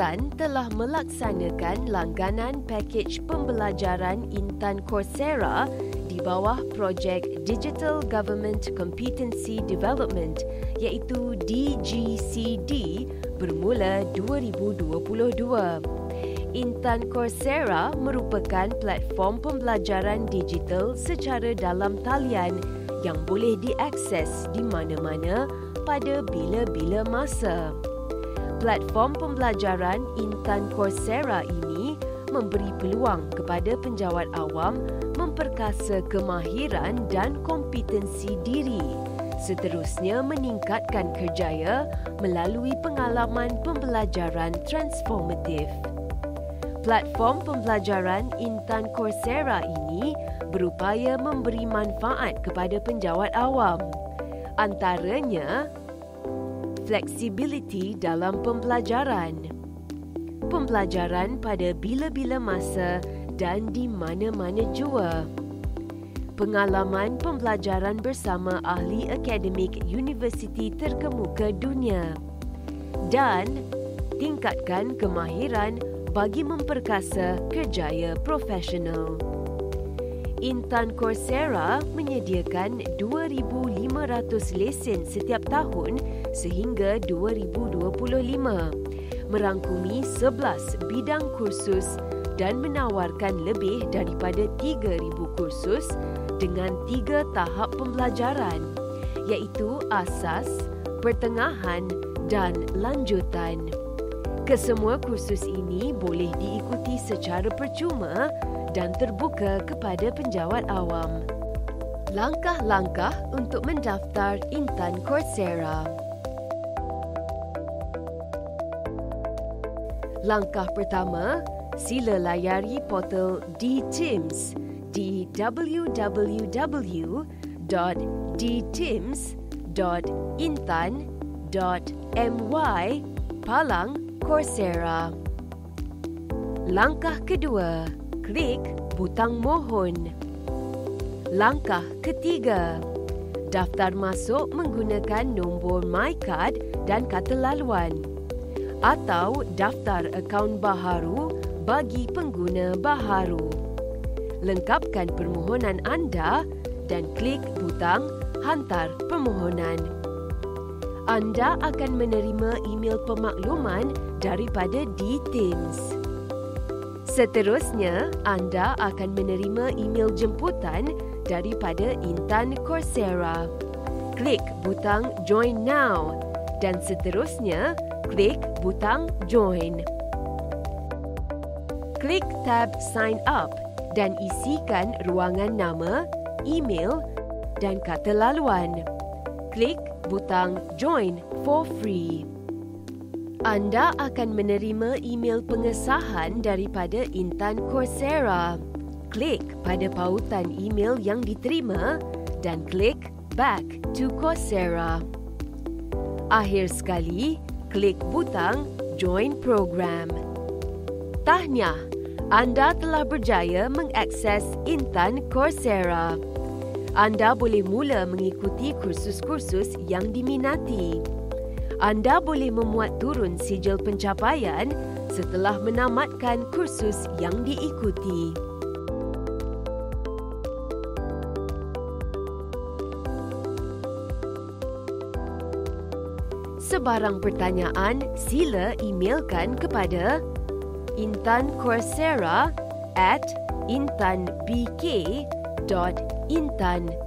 Intan telah melaksanakan langganan pakej pembelajaran Intan Coursera di bawah projek Digital Government Competency Development iaitu DGCD bermula 2022. Intan Coursera merupakan platform pembelajaran digital secara dalam talian yang boleh diakses di mana-mana pada bila-bila masa. Platform pembelajaran Intan Coursera ini memberi peluang kepada penjawat awam memperkasa kemahiran dan kompetensi diri. Seterusnya meningkatkan kerjaya melalui pengalaman pembelajaran transformatif. Platform pembelajaran Intan Coursera ini berupaya memberi manfaat kepada penjawat awam. Antaranya, fleksibiliti dalam pembelajaran. Pembelajaran pada bila-bila masa dan di mana-mana jua. Pengalaman pembelajaran bersama ahli akademik universiti terkemuka dunia. Dan tingkatkan kemahiran bagi memperkasa kerjaya profesional. Intan Coursera menyediakan 2,500 lesen setiap tahun sehingga 2025, merangkumi 11 bidang kursus dan menawarkan lebih daripada 3,000 kursus dengan tiga tahap pembelajaran iaitu asas, pertengahan dan lanjutan. Kesemua kursus ini boleh diikuti secara percuma dan terbuka kepada penjawat awam. Langkah-langkah untuk mendaftar Intan Coursera. Langkah pertama, sila layari portal D-Teams di www.dteams.intan.my Palang Coursera. Langkah kedua, klik butang mohon. Langkah ketiga, daftar masuk menggunakan nombor MyCard dan kata laluan atau daftar akaun baharu bagi pengguna baharu. Lengkapkan permohonan anda dan klik butang hantar permohonan anda akan menerima email pemakluman daripada D-Teams. Seterusnya, anda akan menerima email jemputan daripada Intan Coursera. Klik butang Join Now dan seterusnya, klik butang Join. Klik tab Sign Up dan isikan ruangan nama, email dan kata laluan. Klik butang Join for free. Anda akan menerima email pengesahan daripada Intan Coursera. Klik pada pautan email yang diterima dan klik Back to Coursera. Akhir sekali, klik butang Join Program. Tahniah, anda telah berjaya mengakses Intan Coursera anda boleh mula mengikuti kursus-kursus yang diminati. Anda boleh memuat turun sijil pencapaian setelah menamatkan kursus yang diikuti. Sebarang pertanyaan, sila emailkan kepada intancoursera at intanbk.com intan.my